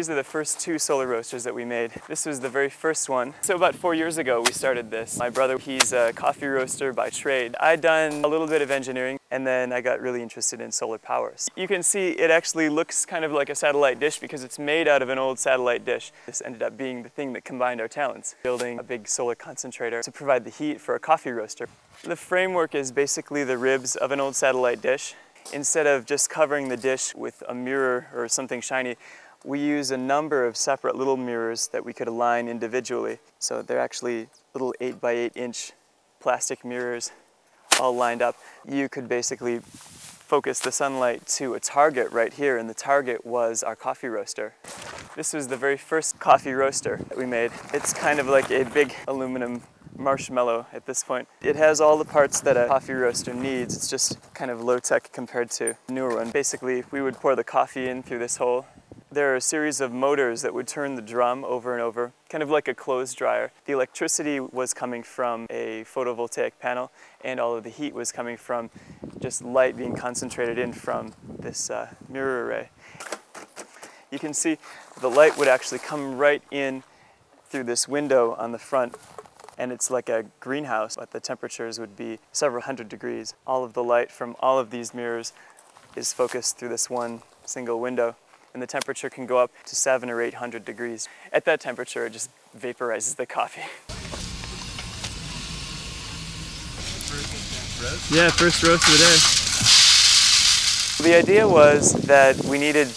These are the first two solar roasters that we made. This was the very first one. So about four years ago, we started this. My brother, he's a coffee roaster by trade. I'd done a little bit of engineering and then I got really interested in solar power. You can see it actually looks kind of like a satellite dish because it's made out of an old satellite dish. This ended up being the thing that combined our talents, building a big solar concentrator to provide the heat for a coffee roaster. The framework is basically the ribs of an old satellite dish. Instead of just covering the dish with a mirror or something shiny, we use a number of separate little mirrors that we could align individually. So they're actually little 8 by 8 inch plastic mirrors all lined up. You could basically focus the sunlight to a target right here and the target was our coffee roaster. This was the very first coffee roaster that we made. It's kind of like a big aluminum marshmallow at this point. It has all the parts that a coffee roaster needs. It's just kind of low tech compared to newer one. Basically, we would pour the coffee in through this hole there are a series of motors that would turn the drum over and over, kind of like a clothes dryer. The electricity was coming from a photovoltaic panel and all of the heat was coming from just light being concentrated in from this uh, mirror array. You can see the light would actually come right in through this window on the front and it's like a greenhouse, but the temperatures would be several hundred degrees. All of the light from all of these mirrors is focused through this one single window and the temperature can go up to seven or 800 degrees. At that temperature, it just vaporizes the coffee. Yeah, first roast of the day. The idea was that we needed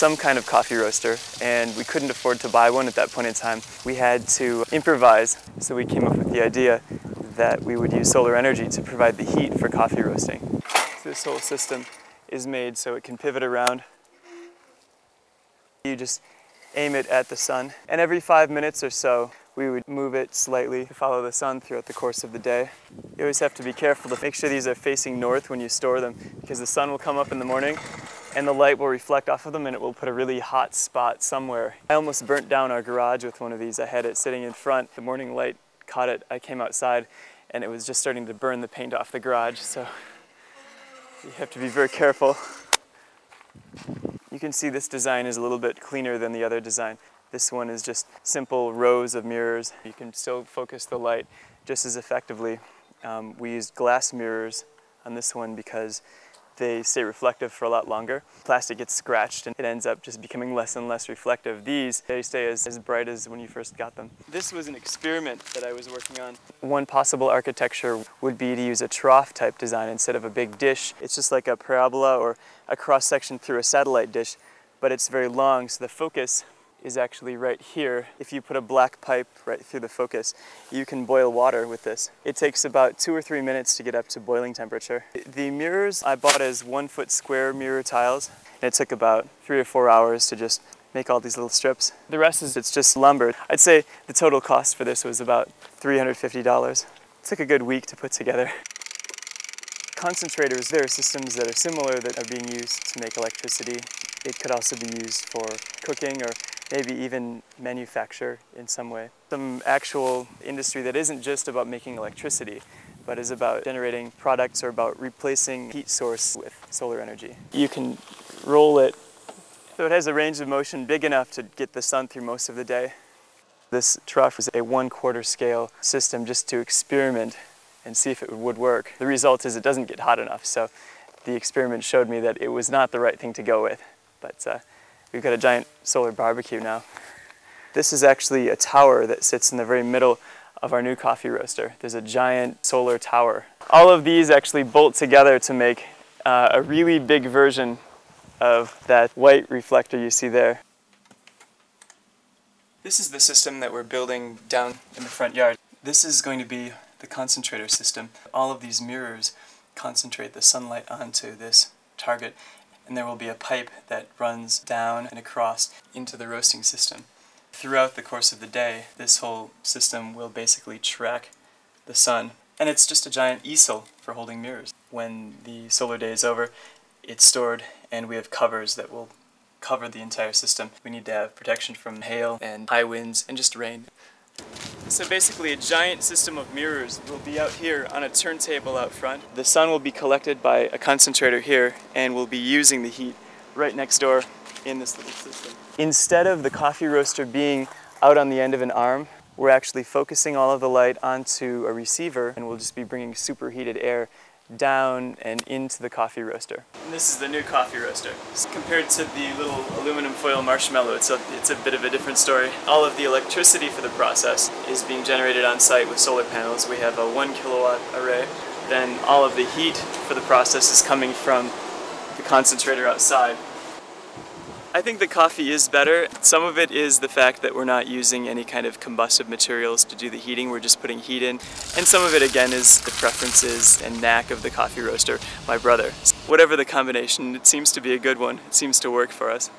some kind of coffee roaster and we couldn't afford to buy one at that point in time. We had to improvise, so we came up with the idea that we would use solar energy to provide the heat for coffee roasting. This whole system is made so it can pivot around you just aim it at the sun. And every five minutes or so, we would move it slightly to follow the sun throughout the course of the day. You always have to be careful to make sure these are facing north when you store them because the sun will come up in the morning and the light will reflect off of them and it will put a really hot spot somewhere. I almost burnt down our garage with one of these. I had it sitting in front. The morning light caught it. I came outside and it was just starting to burn the paint off the garage. So you have to be very careful. You can see this design is a little bit cleaner than the other design. This one is just simple rows of mirrors. You can still focus the light just as effectively. Um, we used glass mirrors on this one because they stay reflective for a lot longer. Plastic gets scratched and it ends up just becoming less and less reflective. These, they stay as, as bright as when you first got them. This was an experiment that I was working on. One possible architecture would be to use a trough type design instead of a big dish. It's just like a parabola or a cross section through a satellite dish, but it's very long, so the focus is actually right here. If you put a black pipe right through the focus, you can boil water with this. It takes about two or three minutes to get up to boiling temperature. The mirrors I bought as one foot square mirror tiles, and it took about three or four hours to just make all these little strips. The rest is it's just lumber. I'd say the total cost for this was about $350. It took a good week to put together. Concentrators, there are systems that are similar that are being used to make electricity. It could also be used for cooking or maybe even manufacture in some way. Some actual industry that isn't just about making electricity, but is about generating products or about replacing heat source with solar energy. You can roll it so it has a range of motion big enough to get the sun through most of the day. This trough is a one quarter scale system just to experiment and see if it would work. The result is it doesn't get hot enough, so the experiment showed me that it was not the right thing to go with. But uh, We've got a giant solar barbecue now. This is actually a tower that sits in the very middle of our new coffee roaster. There's a giant solar tower. All of these actually bolt together to make uh, a really big version of that white reflector you see there. This is the system that we're building down in the front yard. This is going to be the concentrator system. All of these mirrors concentrate the sunlight onto this target and there will be a pipe that runs down and across into the roasting system. Throughout the course of the day, this whole system will basically track the sun, and it's just a giant easel for holding mirrors. When the solar day is over, it's stored, and we have covers that will cover the entire system. We need to have protection from hail and high winds and just rain. So basically a giant system of mirrors will be out here on a turntable out front. The sun will be collected by a concentrator here and we'll be using the heat right next door in this little system. Instead of the coffee roaster being out on the end of an arm, we're actually focusing all of the light onto a receiver and we'll just be bringing superheated air down and into the coffee roaster. And this is the new coffee roaster. Compared to the little aluminum foil marshmallow, it's a, it's a bit of a different story. All of the electricity for the process is being generated on site with solar panels. We have a one kilowatt array. Then all of the heat for the process is coming from the concentrator outside. I think the coffee is better. Some of it is the fact that we're not using any kind of combustive materials to do the heating, we're just putting heat in. And some of it again is the preferences and knack of the coffee roaster, my brother. Whatever the combination, it seems to be a good one. It seems to work for us.